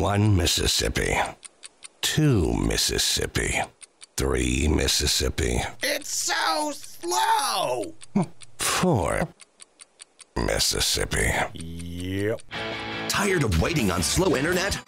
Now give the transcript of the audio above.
One Mississippi. Two Mississippi. Three Mississippi. It's so slow. Four Mississippi. Yep. Tired of waiting on slow internet?